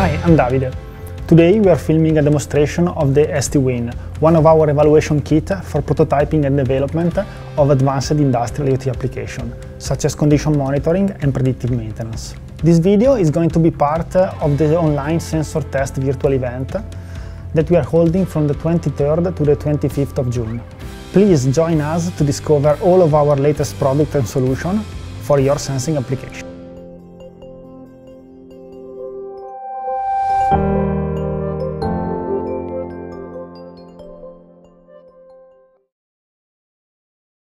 Hi, I'm Davide. Today we are filming a demonstration of the STWIN, one of our evaluation kit for prototyping and development of advanced industrial IoT applications, such as condition monitoring and predictive maintenance. This video is going to be part of the online sensor test virtual event that we are holding from the 23rd to the 25th of June. Please join us to discover all of our latest product and solution for your sensing application.